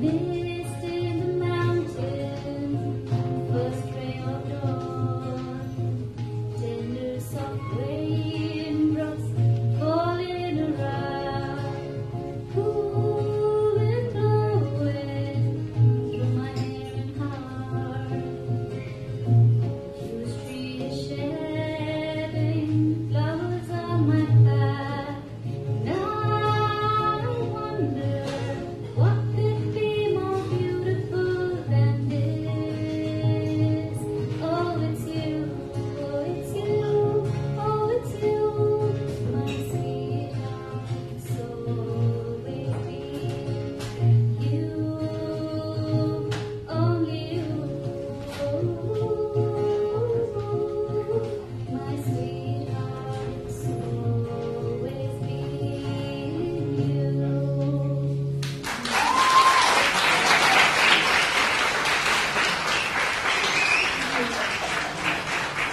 Live